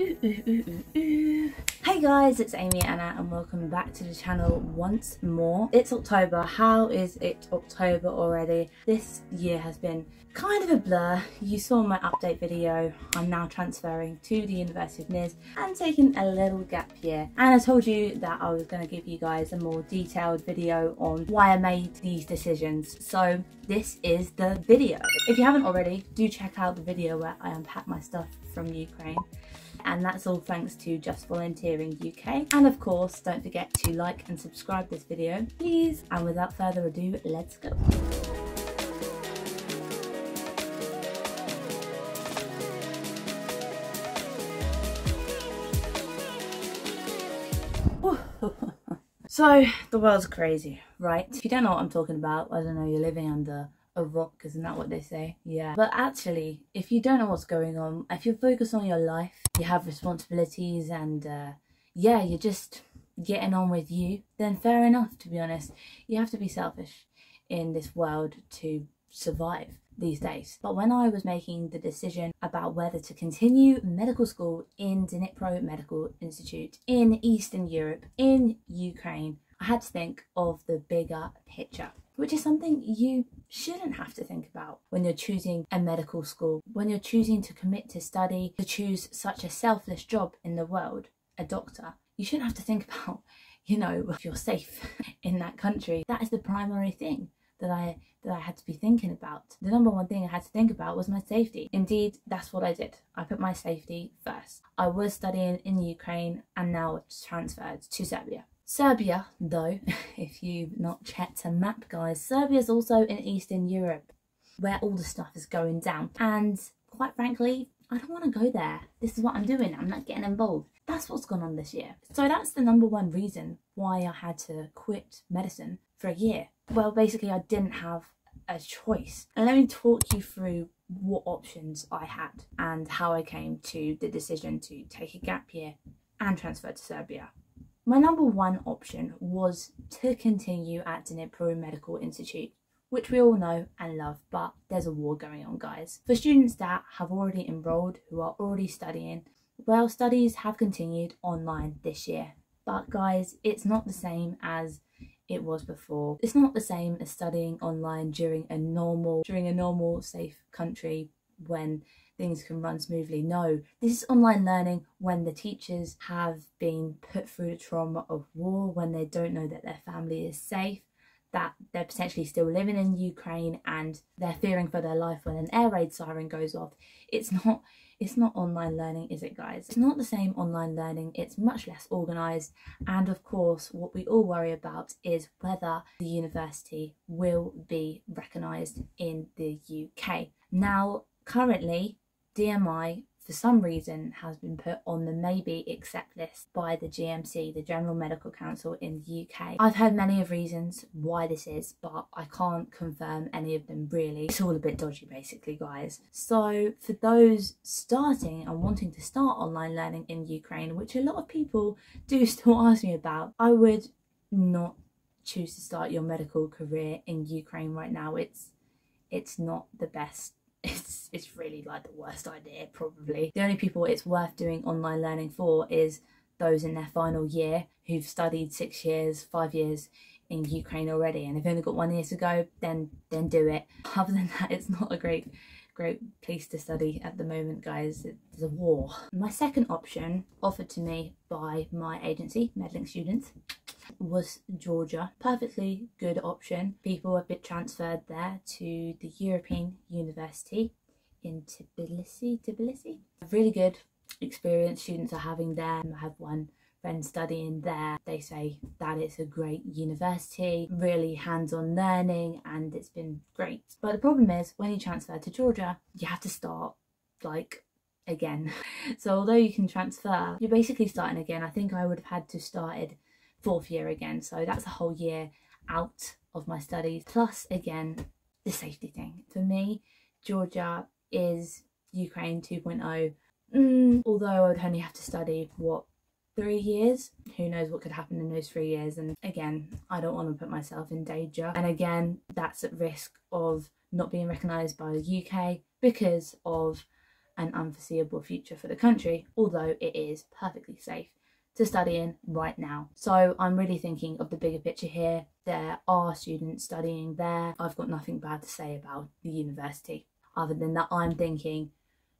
Hey guys, it's Amy Anna and welcome back to the channel once more. It's October. How is it October already? This year has been kind of a blur. You saw my update video. I'm now transferring to the University of Niš and taking a little gap year. And I told you that I was going to give you guys a more detailed video on why I made these decisions. So this is the video. If you haven't already, do check out the video where I unpack my stuff from Ukraine and that's all thanks to Just Volunteering UK. And of course, don't forget to like and subscribe this video, please. And without further ado, let's go. so, the world's crazy, right? If you don't know what I'm talking about, I don't know, you're living under a rock, isn't that what they say? Yeah. But actually, if you don't know what's going on, if you're focused on your life, you have responsibilities and uh, yeah, you're just getting on with you, then fair enough, to be honest. You have to be selfish in this world to survive these days. But when I was making the decision about whether to continue medical school in Dnipro Medical Institute in Eastern Europe, in Ukraine, I had to think of the bigger picture which is something you shouldn't have to think about when you're choosing a medical school, when you're choosing to commit to study, to choose such a selfless job in the world, a doctor. You shouldn't have to think about, you know, if you're safe in that country. That is the primary thing that I that I had to be thinking about. The number one thing I had to think about was my safety. Indeed, that's what I did. I put my safety first. I was studying in Ukraine and now transferred to Serbia. Serbia, though, if you've not checked a map, guys, Serbia is also in Eastern Europe, where all the stuff is going down. And quite frankly, I don't want to go there. This is what I'm doing. I'm not getting involved. That's what's gone on this year. So that's the number one reason why I had to quit medicine for a year. Well, basically, I didn't have a choice. And let me talk you through what options I had and how I came to the decision to take a gap year and transfer to Serbia. My number one option was to continue at Dnipro Medical Institute, which we all know and love, but there's a war going on, guys. For students that have already enrolled, who are already studying, well, studies have continued online this year. But guys, it's not the same as it was before. It's not the same as studying online during a normal, during a normal safe country when things can run smoothly. No, this is online learning when the teachers have been put through the trauma of war, when they don't know that their family is safe, that they're potentially still living in Ukraine and they're fearing for their life when an air raid siren goes off. It's not it's not online learning, is it guys? It's not the same online learning, it's much less organised and of course what we all worry about is whether the university will be recognised in the UK. Now currently DMI for some reason has been put on the maybe accept list by the GMC, the General Medical Council in the UK. I've heard many of reasons why this is, but I can't confirm any of them really. It's all a bit dodgy basically, guys. So for those starting and wanting to start online learning in Ukraine, which a lot of people do still ask me about, I would not choose to start your medical career in Ukraine right now. It's it's not the best it's really like the worst idea probably. The only people it's worth doing online learning for is those in their final year who've studied six years, five years in Ukraine already and have only got one year to go, then then do it. Other than that, it's not a great great place to study at the moment, guys. It's a war. My second option offered to me by my agency, Medlink Students, was Georgia. Perfectly good option. People have been transferred there to the European University in Tbilisi. Tbilisi? Really good experience students are having there. I have one friend studying there. They say that it's a great university, really hands-on learning and it's been great. But the problem is when you transfer to Georgia, you have to start like again. so although you can transfer, you're basically starting again. I think I would have had to started fourth year again. So that's a whole year out of my studies. Plus, again, the safety thing. For me, Georgia is Ukraine 2.0. Mm, although I would only have to study, what, three years? Who knows what could happen in those three years. And again, I don't want to put myself in danger. And again, that's at risk of not being recognised by the UK because of an unforeseeable future for the country, although it is perfectly safe to study in right now. So I'm really thinking of the bigger picture here. There are students studying there. I've got nothing bad to say about the university other than that I'm thinking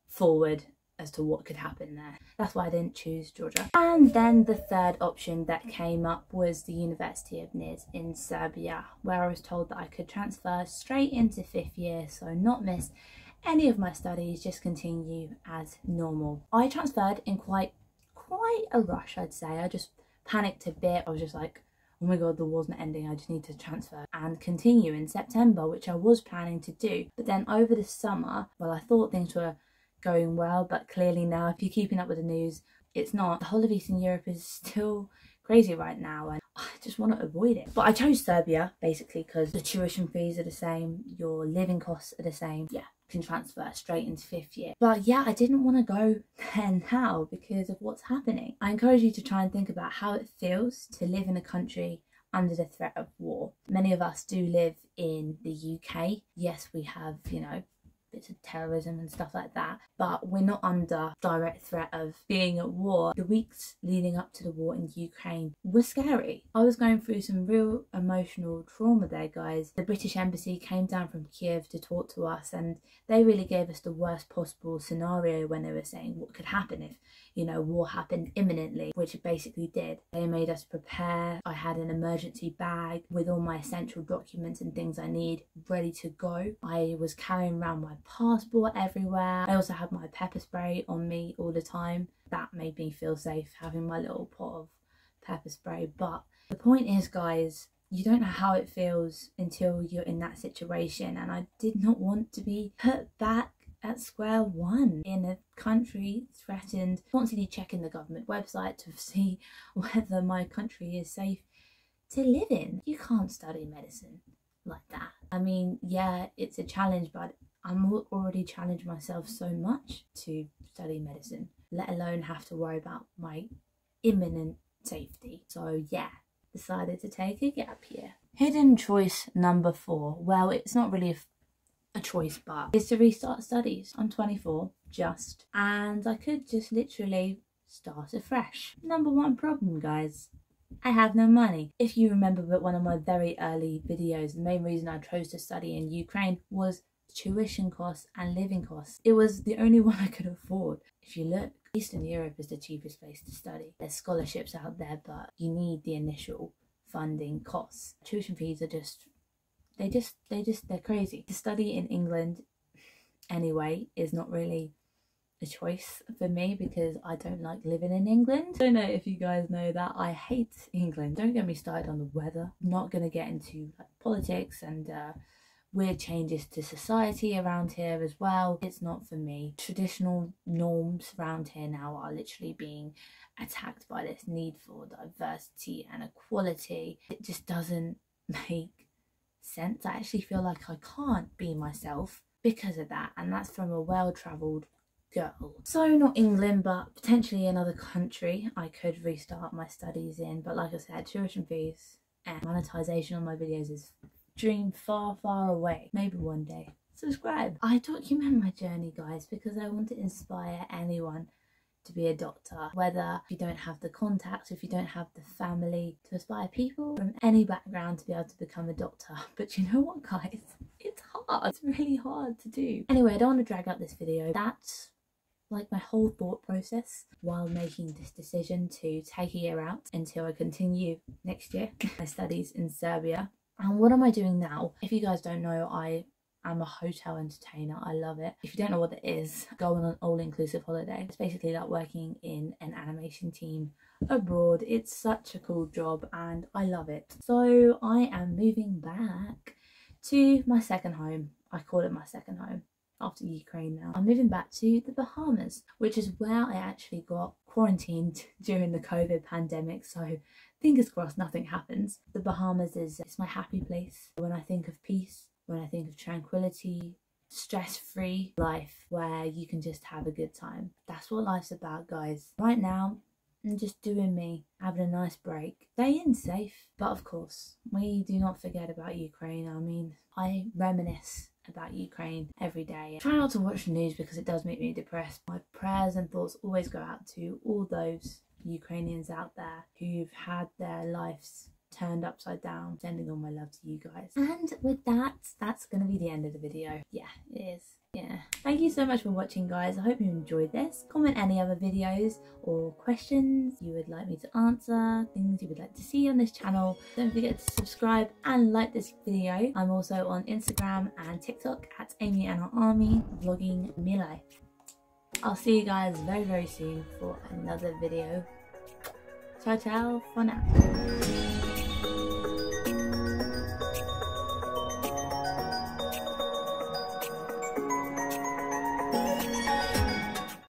forward as to what could happen there. That's why I didn't choose Georgia. And then the third option that came up was the University of Niš in Serbia, where I was told that I could transfer straight into fifth year, so not miss any of my studies, just continue as normal. I transferred in quite quite a rush, I'd say. I just panicked a bit. I was just like, oh my god, the war's not ending. I just need to transfer and continue in September, which I was planning to do. But then over the summer, well, I thought things were going well, but clearly now, if you're keeping up with the news, it's not. The whole of Eastern Europe is still crazy right now and I just want to avoid it. But I chose Serbia basically because the tuition fees are the same, your living costs are the same. Yeah, can transfer straight into fifth year. But yeah, I didn't want to go there now because of what's happening. I encourage you to try and think about how it feels to live in a country under the threat of war. Many of us do live in the UK. Yes, we have, you know, bits of terrorism and stuff like that, but we're not under direct threat of being at war. The weeks leading up to the war in Ukraine were scary. I was going through some real emotional trauma there, guys. The British Embassy came down from Kiev to talk to us, and they really gave us the worst possible scenario when they were saying what could happen if you know, war happened imminently, which it basically did. They made us prepare. I had an emergency bag with all my essential documents and things I need ready to go. I was carrying around my passport everywhere. I also had my pepper spray on me all the time. That made me feel safe having my little pot of pepper spray. But the point is, guys, you don't know how it feels until you're in that situation. And I did not want to be put back at square one in a country threatened, constantly checking the government website to see whether my country is safe to live in. You can't study medicine like that. I mean, yeah, it's a challenge, but I'm already challenged myself so much to study medicine, let alone have to worry about my imminent safety. So, yeah, decided to take a gap year. Hidden choice number four. Well, it's not really a a choice but is to restart studies. I'm 24 just and I could just literally start afresh. Number one problem guys, I have no money. If you remember but one of my very early videos, the main reason I chose to study in Ukraine was tuition costs and living costs. It was the only one I could afford. If you look, Eastern Europe is the cheapest place to study. There's scholarships out there, but you need the initial funding costs. Tuition fees are just they just they just they're crazy to study in england anyway is not really a choice for me because I don't like living in England. I don't know if you guys know that I hate England. Don't get me started on the weather. I'm not to get into like, politics and uh, weird changes to society around here as well. It's not for me. Traditional norms around here now are literally being attacked by this need for diversity and equality. It just doesn't make sense. I actually feel like I can't be myself because of that, and that's from a well travelled girl. So, not England, but potentially another country I could restart my studies in. But, like I said, tuition fees and monetization on my videos is dream far, far away. Maybe one day. Subscribe. I document my journey, guys, because I want to inspire anyone to be a doctor, whether you don't have the contacts, if you don't have the family to aspire people from any background to be able to become a doctor. But you know what, guys? It's hard. It's really hard to do. Anyway, I don't want to drag out this video. That's like my whole thought process while making this decision to take a year out until I continue next year my studies in Serbia. And what am I doing now? If you guys don't know, I I'm a hotel entertainer. I love it. If you don't know what that is, go on an all-inclusive holiday. It's basically like working in an animation team abroad. It's such a cool job and I love it. So I am moving back to my second home. I call it my second home after Ukraine now. I'm moving back to the Bahamas, which is where I actually got quarantined during the COVID pandemic. So fingers crossed nothing happens. The Bahamas is it's my happy place. When I think of peace, when I think of tranquility, stress free life where you can just have a good time. That's what life's about, guys. Right now, I'm just doing me, having a nice break, staying safe. But of course, we do not forget about Ukraine. I mean, I reminisce about Ukraine every day. Try not to watch the news because it does make me depressed. My prayers and thoughts always go out to all those Ukrainians out there who've had their lives turned upside down. Sending all my love to you guys. And with that, that's going to be the end of the video. Yeah, it is. Yeah. Thank you so much for watching guys. I hope you enjoyed this. Comment any other videos or questions you would like me to answer, things you would like to see on this channel. Don't forget to subscribe and like this video. I'm also on Instagram and TikTok at Amy Anna Army vlogging me life. I'll see you guys very very soon for another video. Ciao ciao for now.